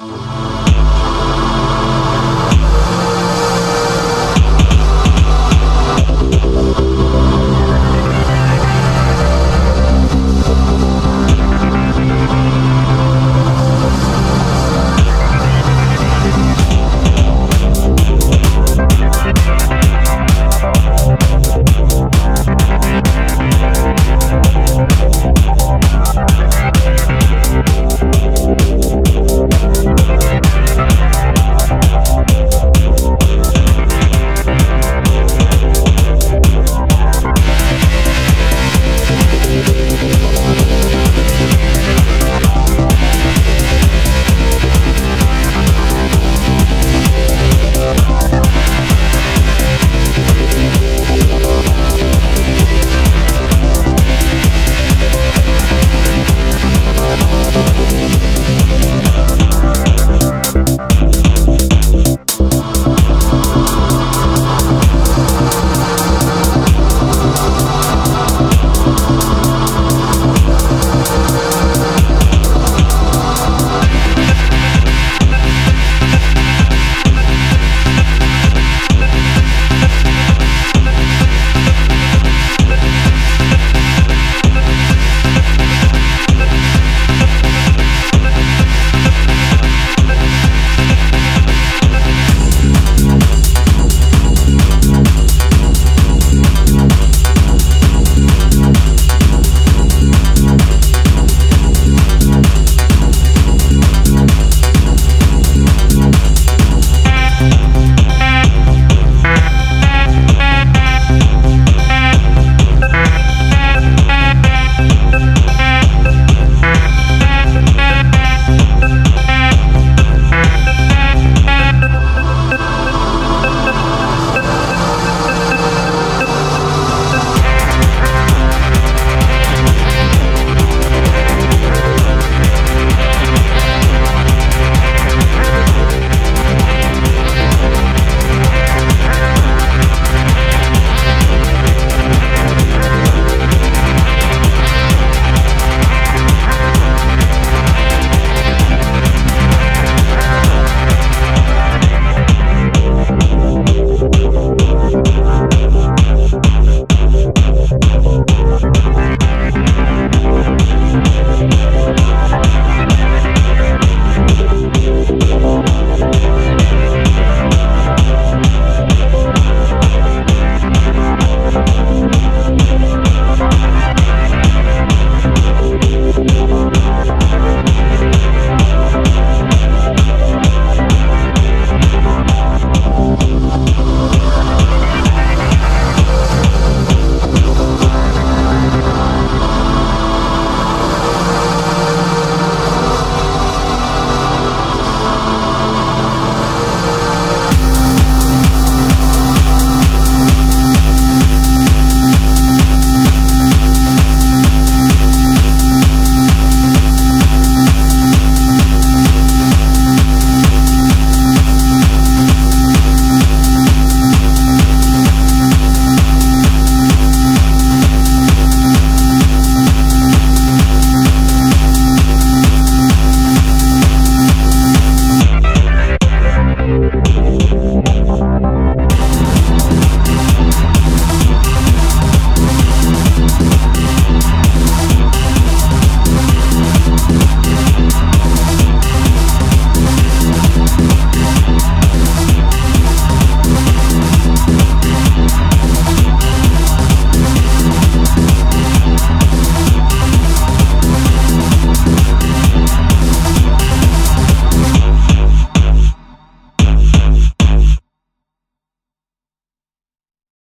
you